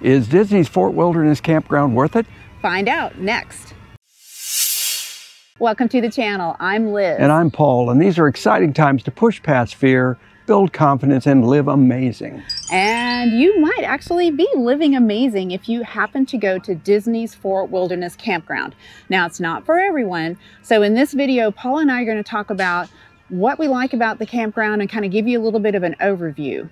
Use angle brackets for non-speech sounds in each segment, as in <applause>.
Is Disney's Fort Wilderness Campground worth it? Find out next. Welcome to the channel. I'm Liz. And I'm Paul, and these are exciting times to push past fear, build confidence, and live amazing. And you might actually be living amazing if you happen to go to Disney's Fort Wilderness Campground. Now, it's not for everyone. So in this video, Paul and I are going to talk about what we like about the campground and kind of give you a little bit of an overview.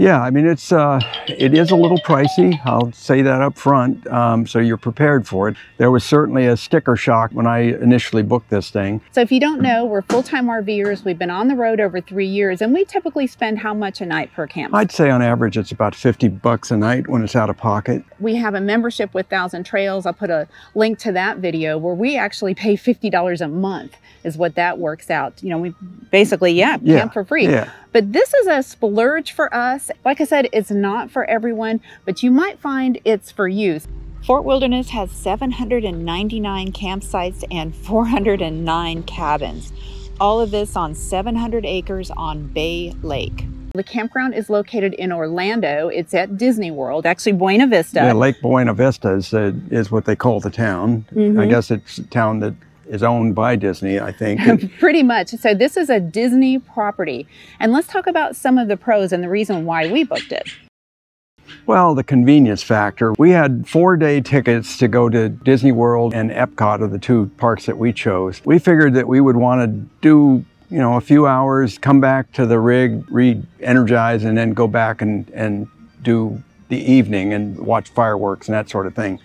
Yeah, I mean, it's uh, it is a little pricey. I'll say that up front, um, so you're prepared for it. There was certainly a sticker shock when I initially booked this thing. So if you don't know, we're full-time RVers. We've been on the road over three years, and we typically spend how much a night per camp? I'd say on average it's about 50 bucks a night when it's out of pocket. We have a membership with Thousand Trails. I'll put a link to that video where we actually pay $50 a month is what that works out. You know, we basically, yeah, Yeah, camp for free. yeah. But this is a splurge for us. Like I said, it's not for everyone, but you might find it's for you. Fort Wilderness has 799 campsites and 409 cabins. All of this on 700 acres on Bay Lake. The campground is located in Orlando. It's at Disney World, actually Buena Vista. Yeah, Lake Buena Vista is, uh, is what they call the town. I Mhm. guess it's a town that is owned by Disney, I think. <laughs> Pretty much. So this is a Disney property. And let's talk about some of the pros and the reason why we booked it. Well, the convenience factor. We had four day tickets to go to Disney World and Epcot are the two parks that we chose. We figured that we would want to do, you know, a few hours, come back to the rig, re energize, and then go back and, and do the evening and watch fireworks and that sort of thing.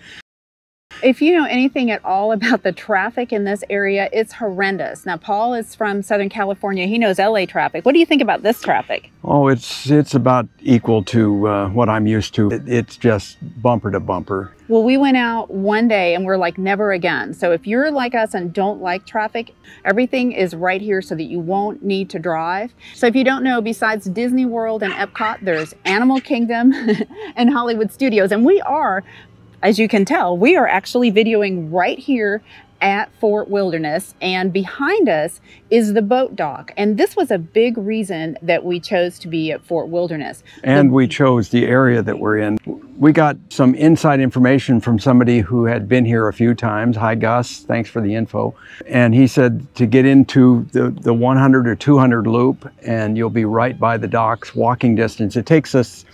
If you know anything at all about the traffic in this area, it's horrendous. Now, Paul is from Southern California. He knows LA traffic. What do you think about this traffic? Oh, it's it's about equal to uh, what I'm used to. It, it's just bumper to bumper. Well, we went out one day and we're like, never again. So if you're like us and don't like traffic, everything is right here so that you won't need to drive. So if you don't know, besides Disney World and Epcot, there's Animal Kingdom <laughs> and Hollywood Studios. And we are, as you can tell, we are actually videoing right here at Fort Wilderness and behind us is the boat dock. And this was a big reason that we chose to be at Fort Wilderness. And we chose the area that we're in. We got some inside information from somebody who had been here a few times. Hi, Gus. Thanks for the info. And he said to get into the, the 100 or 200 loop, and you'll be right by the docks, walking distance. It takes us,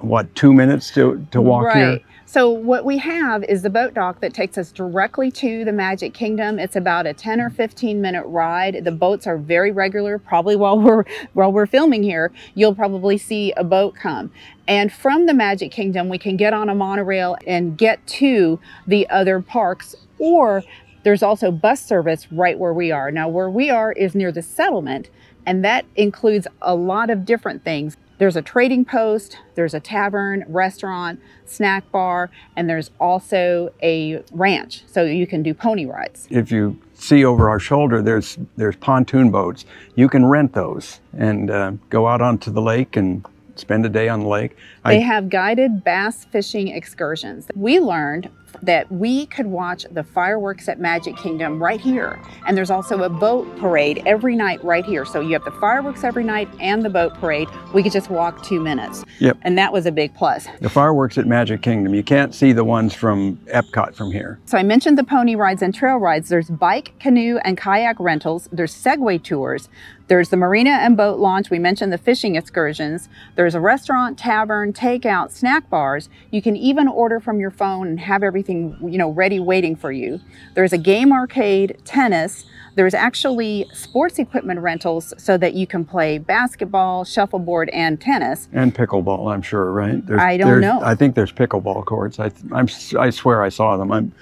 what, two minutes to, to walk right. here? So what we have is the boat dock that takes us directly to the Magic Kingdom. It's about a 10 or 15 minute ride. The boats are very regular. Probably while we're while we're filming here, you'll probably see a boat come. And from the Magic Kingdom, we can get on a monorail and get to the other parks or there's also bus service right where we are. Now where we are is near the settlement and that includes a lot of different things. There's a trading post, there's a tavern, restaurant, snack bar, and there's also a ranch. So you can do pony rides. If you see over our shoulder, there's there's pontoon boats. You can rent those and uh, go out onto the lake and spend a day on the lake. I- They have guided bass fishing excursions. We learned that we could watch the fireworks at Magic Kingdom right here. And there's also a boat parade every night right here. So you have the fireworks every night and the boat parade. We could just walk two minutes. Yep. And that was a big plus. The fireworks at Magic Kingdom, you can't see the ones from Epcot from here. So I mentioned the pony rides and trail rides. There's bike, canoe, and kayak rentals. There's Segway tours. There's the marina and boat launch. We mentioned the fishing excursions. There's a restaurant, tavern, takeout, snack bars. You can even order from your phone and have everything, you know, ready waiting for you. There's a game arcade, tennis. There's actually sports equipment rentals so that you can play basketball, shuffleboard, and tennis. And pickleball, I'm sure, right? There's, I don't know. I think there's pickleball courts. I, I'm, I swear I saw them. I'm,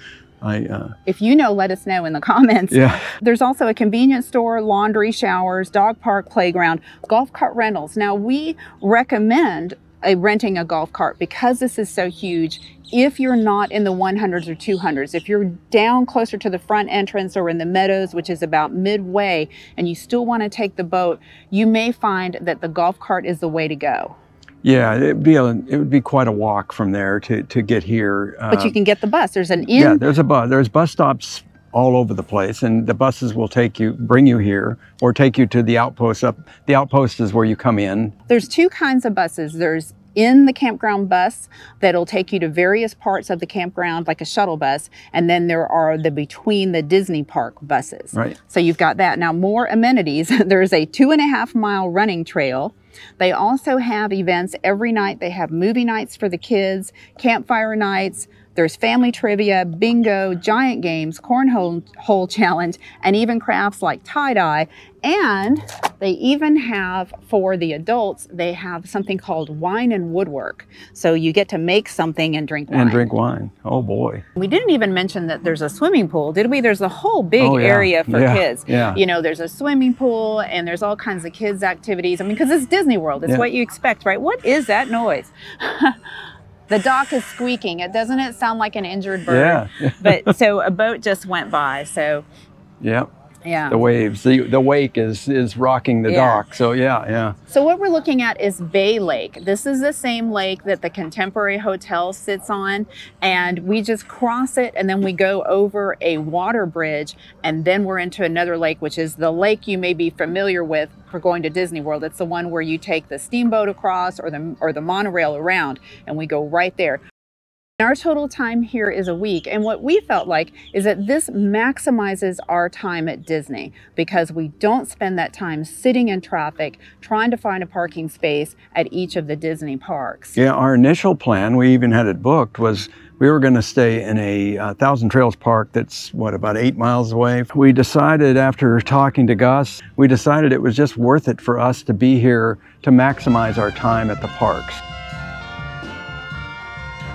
I, uh, If you know, let us know in the comments. yeah. There's also a convenience store, laundry, showers, dog park, playground, golf cart rentals. Now, we recommend a renting a golf cart because this is so huge. If you're not in the 100s or 200s, if you're down closer to the front entrance or in the meadows, which is about midway, and you still want to take the boat, you may find that the golf cart is the way to go. Yeah, it'd be a, it would be quite a walk from there to, to get here. But you Um, can get the bus. There's an in. yeah, there's a bus. There's bus stops all over the place, and the buses will take you, bring you here, or take you to the outpost. Up the outpost is where you come in. There's two kinds of buses. There's in the campground bus that'll take you to various parts of the campground, like a shuttle bus. And then there are the between the Disney park buses. Right. So you've got that. Now, more amenities. <laughs> There's a two and a half mile running trail. They also have events every night. They have movie nights for the kids, campfire nights, there's family trivia, bingo, giant games, cornhole hole challenge, and even crafts like tie-dye. And they even have, for the adults, they have something called wine and woodwork. So you get to make something and drink wine. And drink wine. Oh boy. We didn't even mention that there's a swimming pool, did we? There's a whole big Oh, yeah. area for Yeah. kids. Yeah. You know, there's a swimming pool and there's all kinds of kids' activities. I mean, because it's Disney World, it's Yeah. what you expect, right? What is that noise? <laughs> the dock is squeaking. It doesn't it sound like an injured bird? Yeah. but so a boat just went by. So Yep. Yeah. The waves. The the wake is is rocking the Yeah. dock. So yeah, yeah. So what we're looking at is Bay Lake. This is the same lake that the Contemporary Hotel sits on, and we just cross it and then we go over a water bridge and then we're into another lake, which is the lake you may be familiar with for going to Disney World. It's the one where you take the steamboat across or the or the monorail around and we go right there. Our total time here is a week, and what we felt like is that this maximizes our time at Disney because we don't spend that time sitting in traffic trying to find a parking space at each of the Disney parks. Yeah, our initial plan, we even had it booked, was we were going to stay in a uh, Thousand Trails park that's, what, about eight miles away. We decided after talking to Gus, we decided it was just worth it for us to be here to maximize our time at the parks.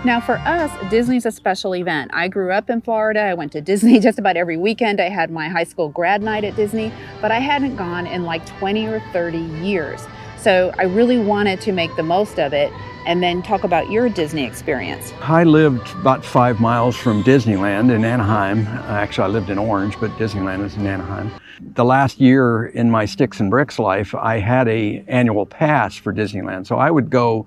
Now, for us, Disney's a special event. I grew up in Florida. I went to Disney <laughs> just about every weekend. I had my high school grad night at Disney, but I hadn't gone in like 20 or 30 years. So I really wanted to make the most of it and then talk about your Disney experience. I lived about five miles from Disneyland in Anaheim. Actually, I lived in Orange, but Disneyland is in Anaheim. The last year in my Sticks and Bricks life, I had a annual pass for Disneyland, so I would go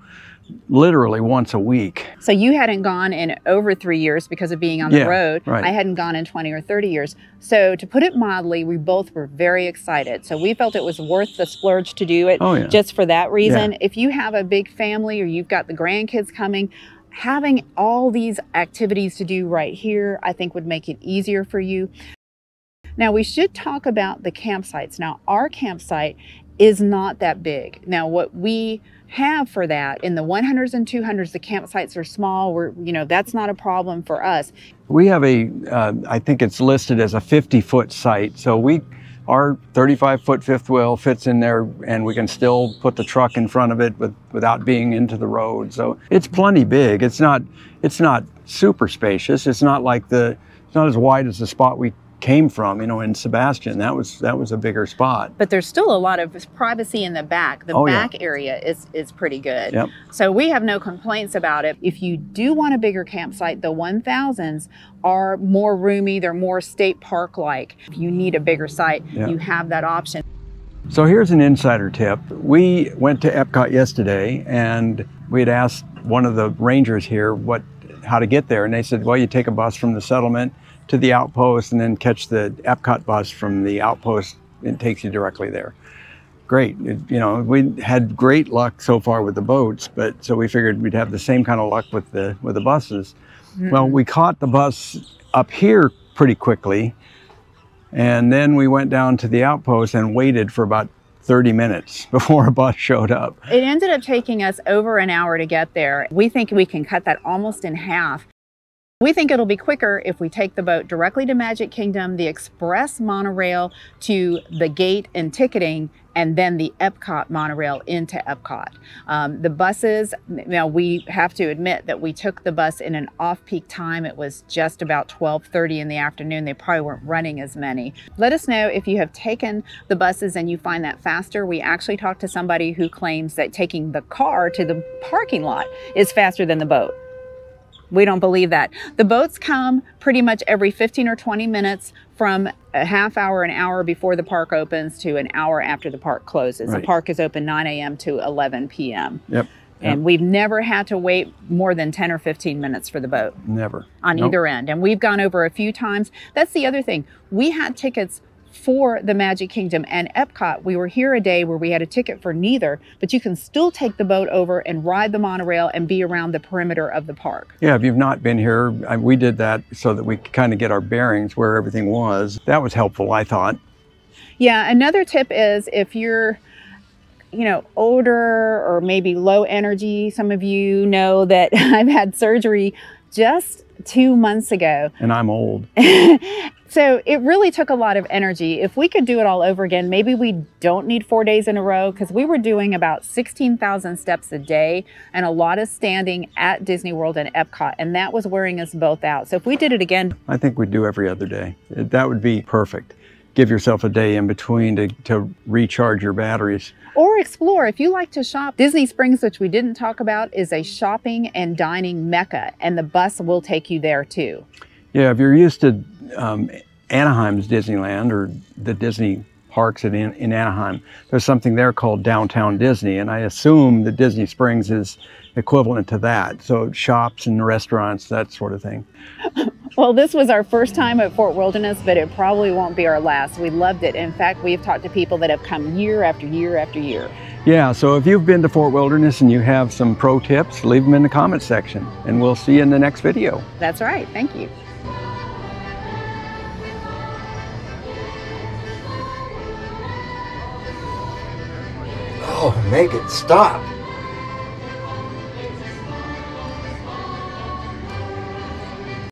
literally once a week. So you hadn't gone in over three years because of being on the Yeah, road. right. I hadn't gone in 20 or 30 years. So to put it mildly, we both were very excited. So we felt it was worth the splurge to do it Oh, yeah. just for that reason. If you have a big family or you've got the grandkids coming, having all these activities to do right here, I think would make it easier for you. Now, we should talk about the campsites. Now, our campsite is not that big. Now, what we have for that in the 100s and 200s, the campsites are small. We're, you know, that's not a problem for us. We have a, uh, I think it's listed as a 50 foot site. So we, our 35 foot fifth wheel fits in there and we can still put the truck in front of it with, without being into the road. So it's plenty big. It's not, it's not super spacious. It's not like the, it's not as wide as the spot we came from, you know, in Sebastian. That was, that was a bigger spot. But there's still a lot of privacy in the back. The Oh, yeah. back area is, is pretty good. Yep. So we have no complaints about it. If you do want a bigger campsite, the 1000s are more roomy, they're more state park like. If you need a bigger site, Yeah. you have that option. So here's an insider tip. We went to Epcot yesterday and we had asked one of the rangers here what how to get there and they said, well, you take a bus from the settlement to the outpost and then catch the Epcot bus from the outpost. It takes you directly there. Great. It- you know, we had great luck so far with the boats, but so we figured we'd have the same kind of luck with the with the buses. Well, hmm. we caught the bus up here pretty quickly, and then we went down to the outpost and waited for about 30 minutes <laughs> before a bus showed up. It ended up taking us over an hour to get there. We think we can cut that almost in half. We think it'll be quicker if we take the boat directly to Magic Kingdom, the express monorail to the gate and ticketing, and then the Epcot monorail into Epcot. Um, the buses, now we have to admit that we took the bus in an off-peak time. It was just about 12:30 in the afternoon. They probably weren't running as many. Let us know if you have taken the buses and you find that faster. We actually talked to somebody who claims that taking the car to the parking lot is faster than the boat. We don't believe that. The boats come pretty much every 15 or 20 minutes from a half hour, an hour before the park opens to an hour after the park closes. Right. The park is open 9 a.m. to 11 p.m. Yep. And we've never had to wait more than 10 or 15 minutes for the boat Never. on Nope. either end. And we've gone over a few times. That's the other thing. We had tickets for the Magic Kingdom and Epcot. We were here a day where we had a ticket for neither, but you can still take the boat over and ride the monorail and be around the perimeter of the park. Yeah, if you've not been here, I, we did that so that we could kind of get our bearings where everything was. That was helpful, I thought. Yeah, another tip is if you're you know, older or maybe low energy, some of you know that <laughs> I've had surgery just two months ago. And I'm old. <laughs> so it really took a lot of energy. If we could do it all over again, maybe we don't need four days in a row because we were doing about 16,000 steps a day and a lot of standing at Disney World and Epcot, and that was wearing us both out. So if we did it again, I think we'd do every other day. That would be perfect. Give yourself a day in between to, to recharge your batteries or explore. If you like to shop, Disney Springs, which we didn't talk about, is a shopping and dining mecca, and the bus will take you there too. Yeah, if you're used to um, Anaheim's Disneyland or the Disney parks in, in Anaheim, there's something there called Downtown Disney, and I assume that Disney Springs is equivalent to that. So shops and restaurants, that sort of thing. <laughs> Well, this was our first time at Fort Wilderness, but it probably won't be our last. We loved it. In fact, we've talked to people that have come year after year after year. Yeah, so if you've been to Fort Wilderness and you have some pro tips, leave them in the comments section, and we'll see you in the next video. That's right. Thank you. Oh, make it stop.